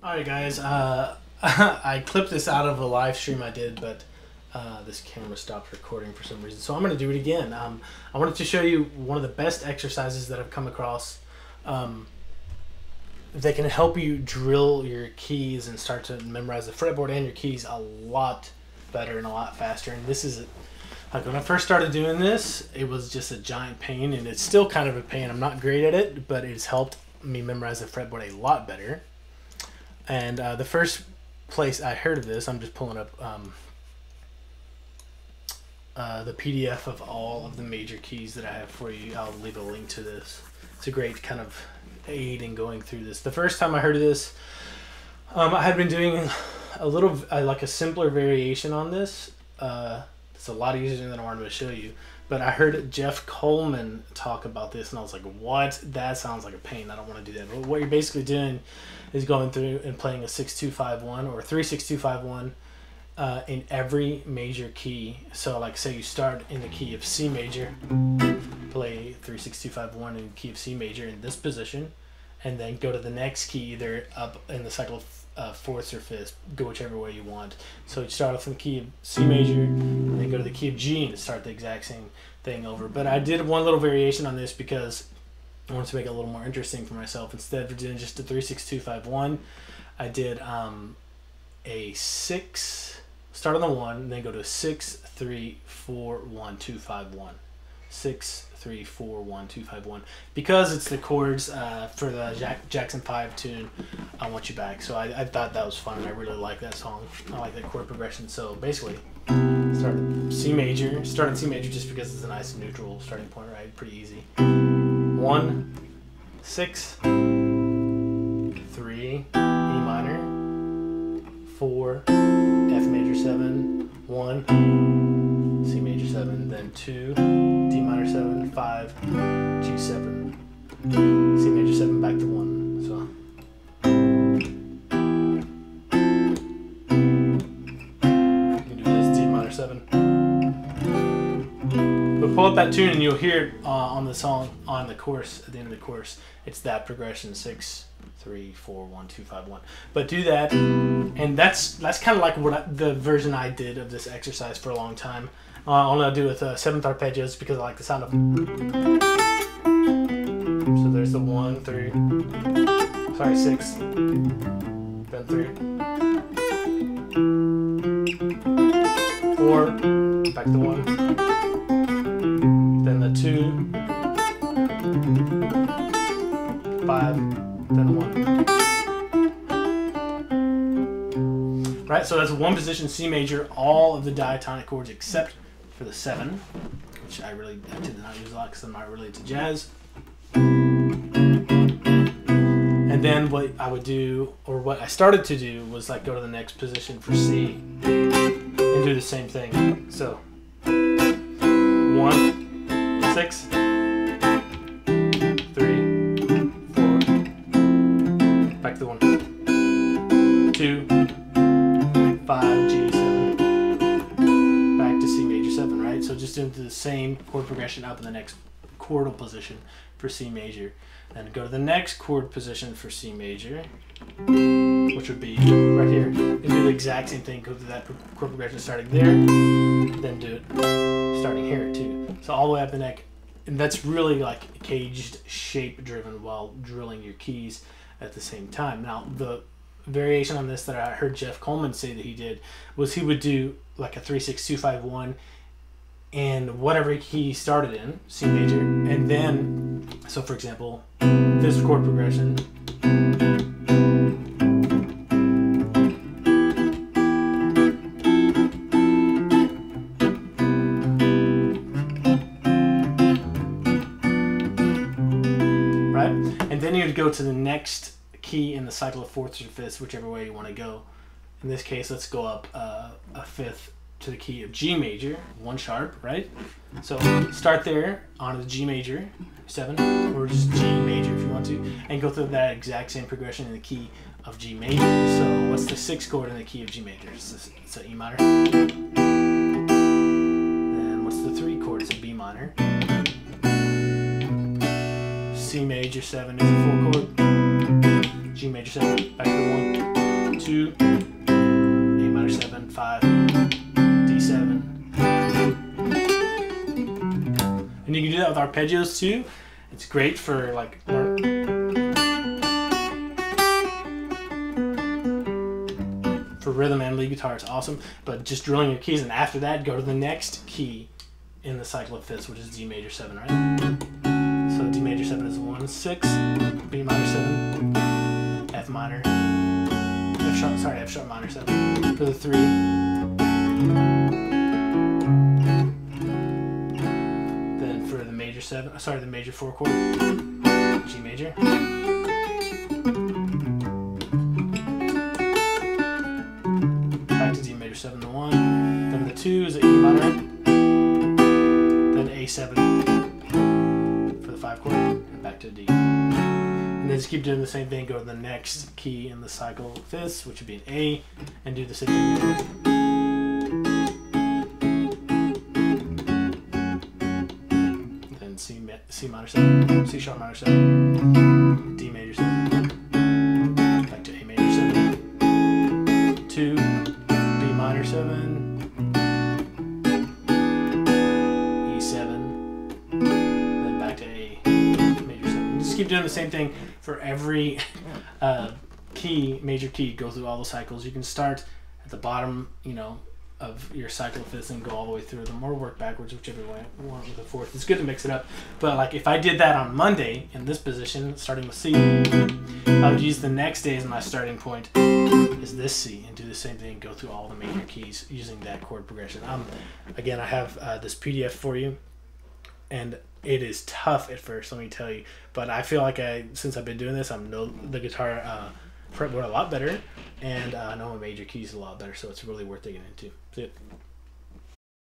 All right, guys. Uh, I clipped this out of a live stream I did, but uh, this camera stopped recording for some reason. So I'm going to do it again. Um, I wanted to show you one of the best exercises that I've come across um, that can help you drill your keys and start to memorize the fretboard and your keys a lot better and a lot faster. And this is like when I first started doing this, it was just a giant pain, and it's still kind of a pain. I'm not great at it, but it's helped me memorize the fretboard a lot better. And uh, the first place I heard of this, I'm just pulling up um, uh, the PDF of all of the major keys that I have for you. I'll leave a link to this. It's a great kind of aid in going through this. The first time I heard of this, um, I had been doing a little, uh, like a simpler variation on this. Uh, it's a lot easier than I wanted to show you. But I heard Jeff Kollman talk about this, and I was like, "What? That sounds like a pain. I don't want to do that." But what you're basically doing is going through and playing a six two five one or three six two five one uh, in every major key. So, like, say you start in the key of C major, play three six two five one in the key of C major in this position, and then go to the next key either up in the cycle of uh, fourths or fifths, go whichever way you want. So you start off in the key of C major, go to the key of G and start the exact same thing over. But I did one little variation on this because I wanted to make it a little more interesting for myself. Instead of doing just a three six two five one, I did um, a six. Start on the one, and then go to six three four one two five one. Six three four one two five one because it's the chords uh, for the Jack- Jackson Five tune. I want you back. So I, I thought that was fun. and I really like that song. I like that chord progression. So basically, started C major. Started C major just because it's a nice neutral starting point, right? Pretty easy. One, six, three, E minor, four, F major seven, one, C major seven, then two, D minor seven, five, G seven, up that tune and you'll hear it uh, on the song on the course at the end of the course. It's that progression six, threy, four, one, two, five, one. But do that, and that's that's kind of like what I, the version I did of this exercise for a long time. Uh, only I'll do with uh, seventh arpeggios because I like the sound of. So there's the one, three, sorry, six, then three, four, back to one, two, five, then one. Right, so that's one position C major, all of the diatonic chords except for the seven, which I really I to not use a lot because I'm not related to jazz. And then what I would do, or what I started to do, was like go to the next position for C and do the same thing. So one, six, three, four, back to the one, two, five, G seven, back to C major seven, right? So just doing the same chord progression up in the next chordal position for C major. Then go to the next chord position for C major, which would be right here. And do the exact same thing, go through that chord progression starting there, then do it starting here too. So all the way up the neck. And that's really like caged shape driven while drilling your keys at the same time. Now the variation on this that I heard Jeff Kollman say that he did was he would do like a three six two five one and whatever key he started in, C major, and then so for example, this chord progression. And then you'd go to the next key in the cycle of fourths or fifths, whichever way you want to go. In this case, let's go up uh, a fifth to the key of G major, one sharp, right? So start there on the G major, seven, or just G major if you want to, and go through that exact same progression in the key of G major. So what's the sixth chord in the key of G major? It's a, it's E minor. Then what's the three chord? It's a B minor. C major seven is a four chord. G major seven, back to the one, two, A minor seven, five, D seven. And you can do that with arpeggios too. It's great for like for rhythm and lead guitar. It's awesome. But just drilling your keys, and after that, go to the next key in the cycle of fifths, which is D major seven, right? 6, B minor 7, F minor, F sharp, sorry, F sharp minor 7 for the 3. Then for the major 7, uh, sorry, the major 4 chord, G major. Back to D major 7 to 1. Then the 2 is an E minor, then A7 to D. And then just keep doing the same thing, go to the next key in the cycle like this, which would be an A, and do the same thing. Then C, C minor 7, C sharp minor 7. Keep doing the same thing for every uh, key, major key. Go through all the cycles. You can start at the bottom, you know, of your cycle of fifths and go all the way through them, or work backwards, whichever way you want with the fourth. It's good to mix it up. But like if I did that on Monday in this position, starting with C, I would use the next day as my starting point is this C and do the same thing. Go through all the major keys using that chord progression. Um, again, I have uh, this PDF for you, and it is tough at first. Let me tell you, but I feel like I since I've been doing this, I'm know the guitar uh, fretboard a lot better, and uh, I know my major keys a lot better. So it's really worth digging into.